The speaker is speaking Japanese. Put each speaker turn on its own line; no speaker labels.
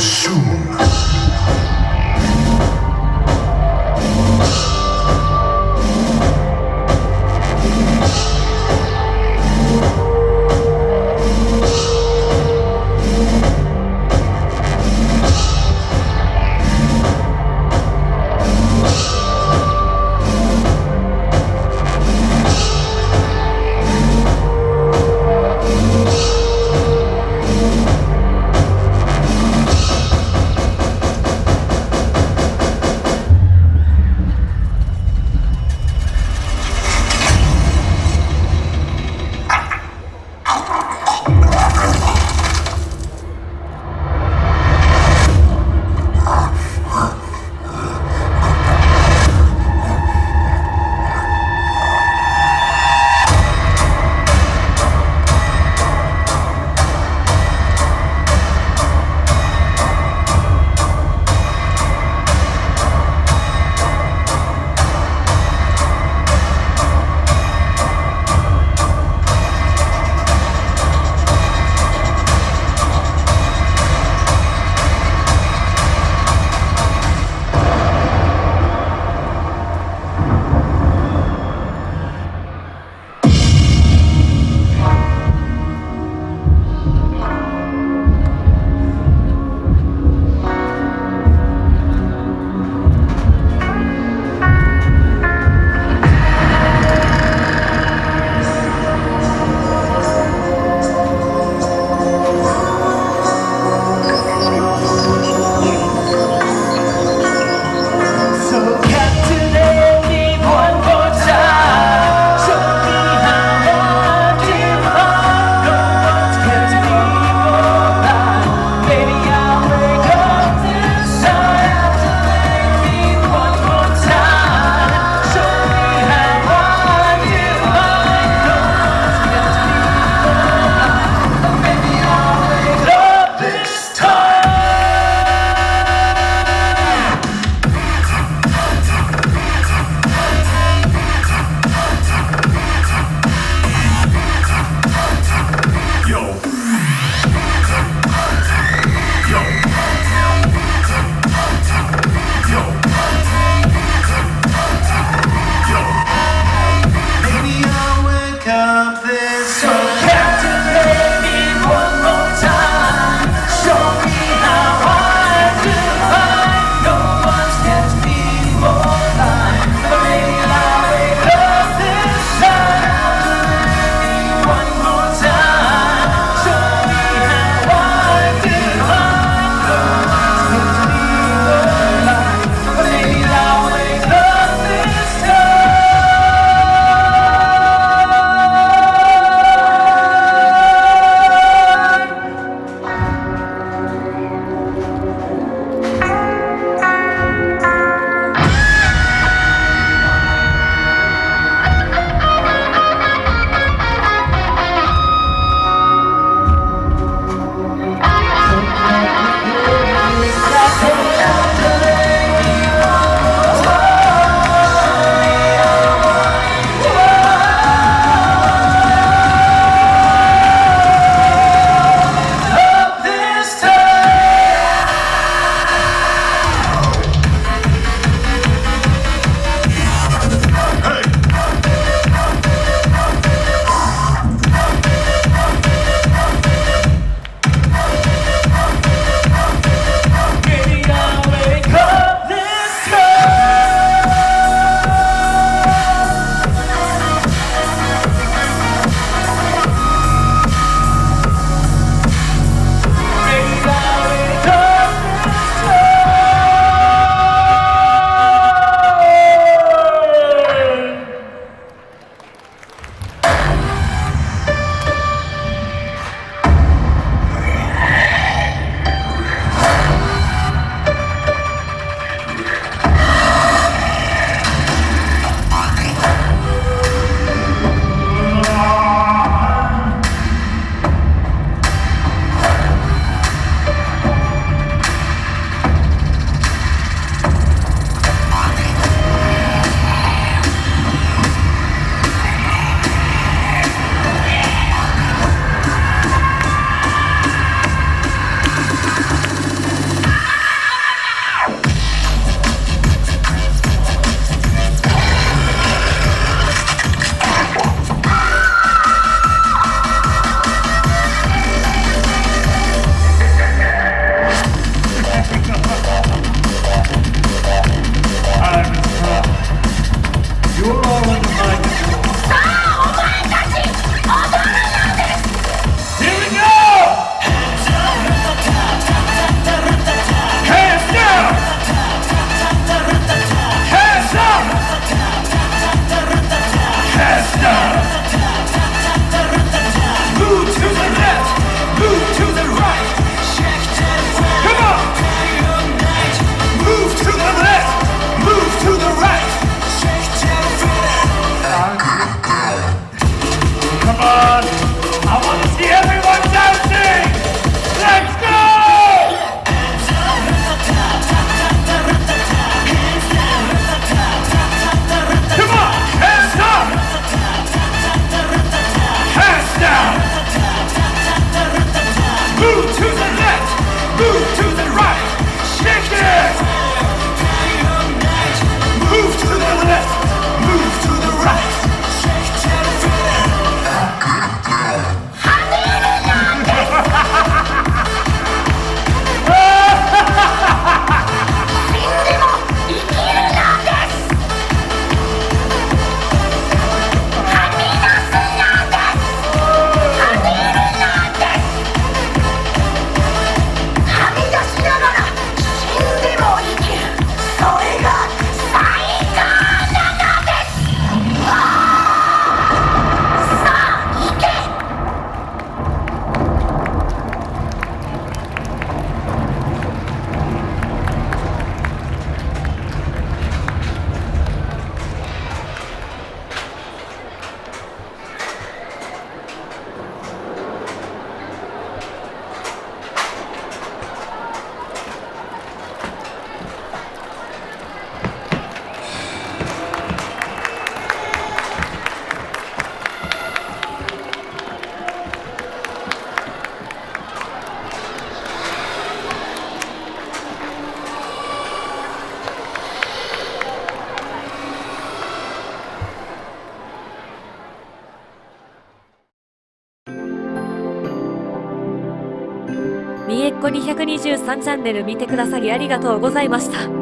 soon.
on. っこ223チャンネル見てくださりありがとうございました。